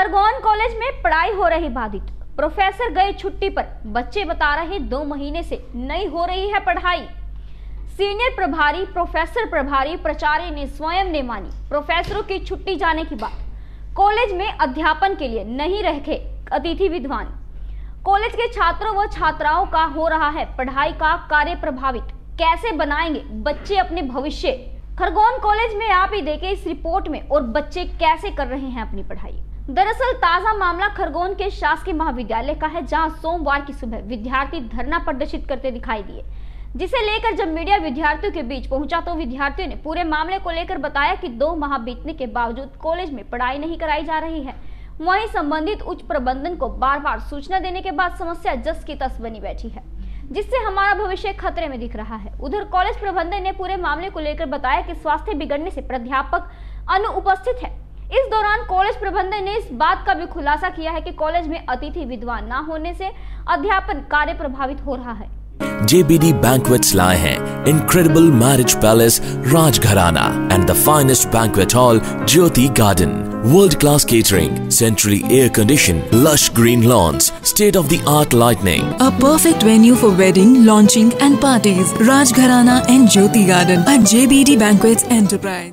Khargone college में पढ़ाई हो रही बाधित। प्रोफेसर गए छुट्टी पर। बच्चे बता रहे दो महीने से नहीं हो रही है पढ़ाई। सीनियर प्रभारी, प्रोफेसर प्रभारी प्राचार्य ने स्वयं ने मानी प्रोफेसरों की छुट्टी जाने की बात। कॉलेज में अध्यापन के लिए नहीं रखे अतिथि विद्वान। कॉलेज के छात्रों व छात्राओं का हो रहा है पढ़ाई का कार्य प्रभावित। कैसे बनाएँगे बच्चे अपने भविष्य? खरगोन कॉलेज में आप ही देखें इस रिपोर्ट में और बच्चे कैसे कर रहे हैं अपनी पढ़ाई। दरअसल ताज़ा मामला खरगोन के शासकीय महाविद्यालय का है, जहाँ सोमवार की सुबह विद्यार्थी धरना प्रदर्शित करते दिखाई दिए। जिसे लेकर जब मीडिया विद्यार्थियों के बीच पहुँचा तो विद्यार्थियों ने पूरे मामले को लेकर बताया कि दो माह बीतने के बावजूद कॉलेज में पढ़ाई नहीं कराई जा रही है। वहीं संबंधित उच्च प्रबंधन को बार बार सूचना देने के बाद समस्या जस की तस बनी बैठी है, जिससे हमारा भविष्य खतरे में दिख रहा है। उधर कॉलेज प्रबंधन ने पूरे मामले को लेकर बताया कि स्वास्थ्य बिगड़ने से प्राध्यापक अनुपस्थित है। इस दौरान कॉलेज प्रबंधन ने इस बात का भी खुलासा किया है कि कॉलेज में अतिथि विद्वान न होने से अध्यापन कार्य प्रभावित हो रहा है। जेबीडी बैंक लाए हैं। Incredible marriage palace Rajgharana and the finest bank hall Jyoti Garden world class catering centrally air condition lush green lawns state of the art lightning a perfect venue for wedding launching and parties Rajgharana and Jyoti Garden and JBD bank enterprise